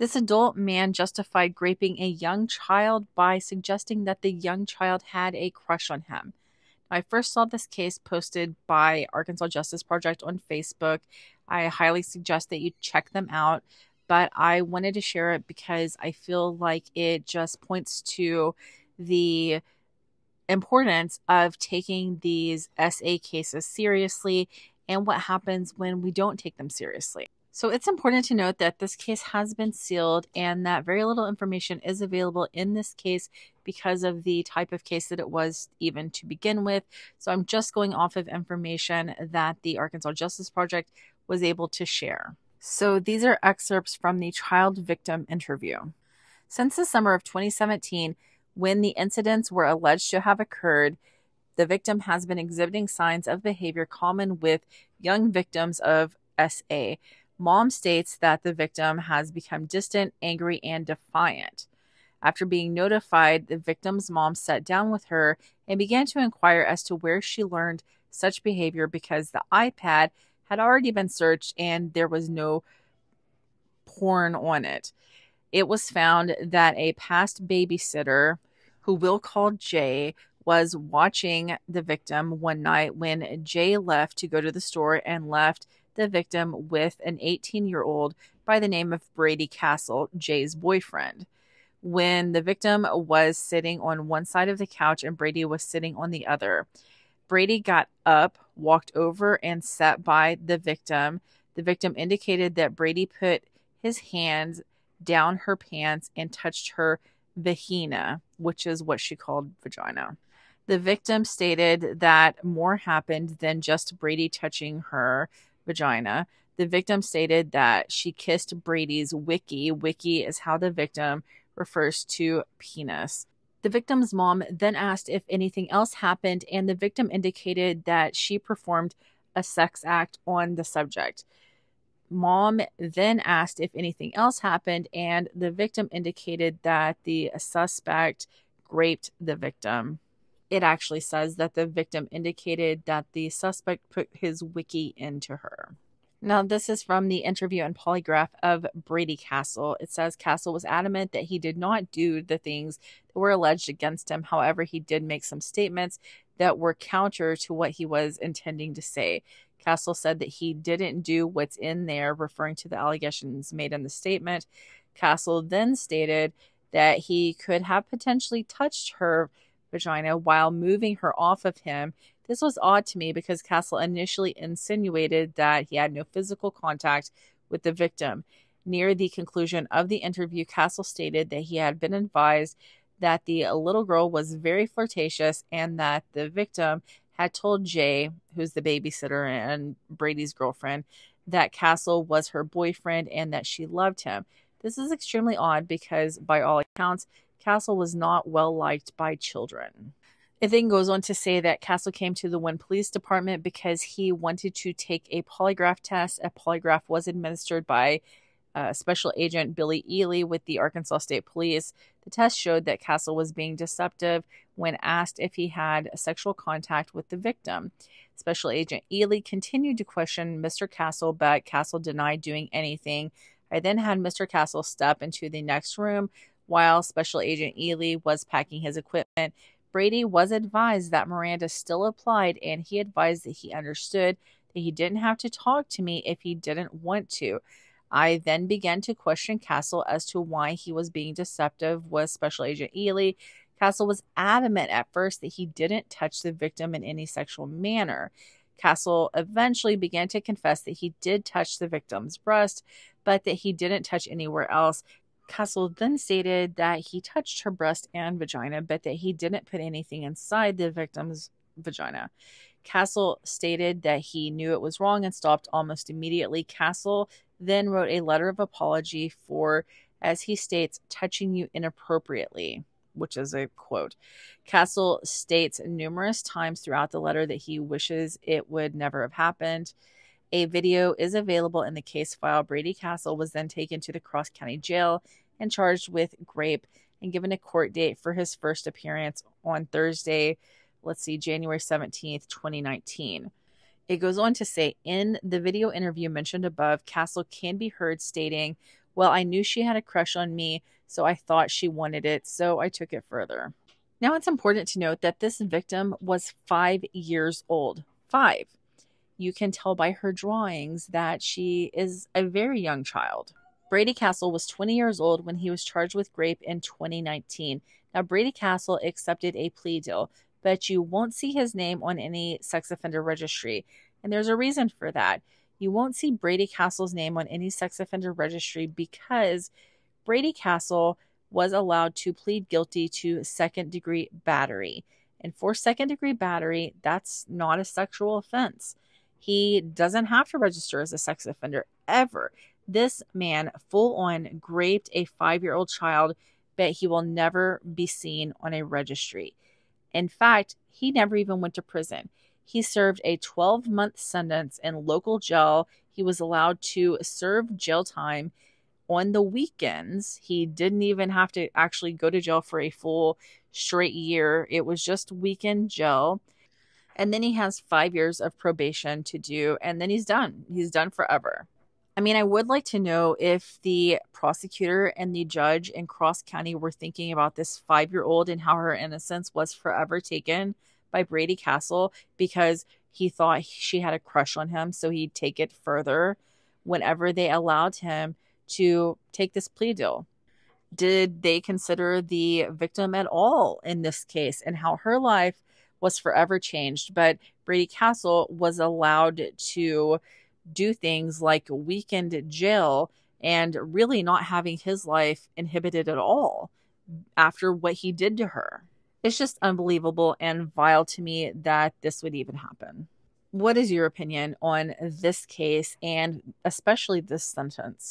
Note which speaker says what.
Speaker 1: This adult man justified raping a young child by suggesting that the young child had a crush on him. I first saw this case posted by Arkansas Justice Project on Facebook. I highly suggest that you check them out, but I wanted to share it because I feel like it just points to the importance of taking these SA cases seriously and what happens when we don't take them seriously. So it's important to note that this case has been sealed and that very little information is available in this case because of the type of case that it was even to begin with. So I'm just going off of information that the Arkansas Justice Project was able to share. So these are excerpts from the child victim interview. Since the summer of 2017, when the incidents were alleged to have occurred, the victim has been exhibiting signs of behavior common with young victims of SA Mom states that the victim has become distant, angry, and defiant. After being notified, the victim's mom sat down with her and began to inquire as to where she learned such behavior because the iPad had already been searched and there was no porn on it. It was found that a past babysitter, who we'll call Jay, was watching the victim one night when Jay left to go to the store and left the victim with an 18 year old by the name of Brady Castle, Jay's boyfriend. When the victim was sitting on one side of the couch and Brady was sitting on the other, Brady got up, walked over, and sat by the victim. The victim indicated that Brady put his hands down her pants and touched her vagina, which is what she called vagina. The victim stated that more happened than just Brady touching her vagina. The victim stated that she kissed Brady's wiki. Wiki is how the victim refers to penis. The victim's mom then asked if anything else happened, and the victim indicated that she performed a sex act on the subject. Mom then asked if anything else happened, and the victim indicated that the suspect raped the victim it actually says that the victim indicated that the suspect put his wiki into her. Now, this is from the interview and polygraph of Brady Castle. It says Castle was adamant that he did not do the things that were alleged against him. However, he did make some statements that were counter to what he was intending to say. Castle said that he didn't do what's in there, referring to the allegations made in the statement. Castle then stated that he could have potentially touched her vagina while moving her off of him. This was odd to me because Castle initially insinuated that he had no physical contact with the victim. Near the conclusion of the interview, Castle stated that he had been advised that the little girl was very flirtatious and that the victim had told Jay, who's the babysitter and Brady's girlfriend, that Castle was her boyfriend and that she loved him. This is extremely odd because, by all accounts, Castle was not well liked by children. It then goes on to say that Castle came to the Wynne Police Department because he wanted to take a polygraph test. A polygraph was administered by uh, Special Agent Billy Ely with the Arkansas State Police. The test showed that Castle was being deceptive when asked if he had sexual contact with the victim. Special Agent Ely continued to question Mr. Castle, but Castle denied doing anything. I then had Mr. Castle step into the next room while Special Agent Ely was packing his equipment, Brady was advised that Miranda still applied, and he advised that he understood that he didn't have to talk to me if he didn't want to. I then began to question Castle as to why he was being deceptive with Special Agent Ely. Castle was adamant at first that he didn't touch the victim in any sexual manner. Castle eventually began to confess that he did touch the victim's breast, but that he didn't touch anywhere else Castle then stated that he touched her breast and vagina, but that he didn't put anything inside the victim's vagina. Castle stated that he knew it was wrong and stopped almost immediately. Castle then wrote a letter of apology for, as he states, touching you inappropriately, which is a quote. Castle states numerous times throughout the letter that he wishes it would never have happened. A video is available in the case file. Brady Castle was then taken to the Cross County Jail and charged with grape and given a court date for his first appearance on Thursday, let's see, January 17th, 2019. It goes on to say in the video interview mentioned above, Castle can be heard stating, Well, I knew she had a crush on me, so I thought she wanted it, so I took it further. Now, it's important to note that this victim was five years old. Five. You can tell by her drawings that she is a very young child. Brady Castle was 20 years old when he was charged with rape in 2019. Now, Brady Castle accepted a plea deal, but you won't see his name on any sex offender registry. And there's a reason for that. You won't see Brady Castle's name on any sex offender registry because Brady Castle was allowed to plead guilty to second degree battery. And for second degree battery, that's not a sexual offense. He doesn't have to register as a sex offender ever. This man full on raped a five year old child, but he will never be seen on a registry. In fact, he never even went to prison. He served a 12 month sentence in local jail. He was allowed to serve jail time on the weekends. He didn't even have to actually go to jail for a full straight year, it was just weekend jail. And then he has five years of probation to do, and then he's done. He's done forever. I mean, I would like to know if the prosecutor and the judge in Cross County were thinking about this five year old and how her innocence was forever taken by Brady Castle because he thought she had a crush on him. So he'd take it further whenever they allowed him to take this plea deal. Did they consider the victim at all in this case and how her life was forever changed? But Brady Castle was allowed to do things like weekend jail and really not having his life inhibited at all after what he did to her. It's just unbelievable and vile to me that this would even happen. What is your opinion on this case and especially this sentence?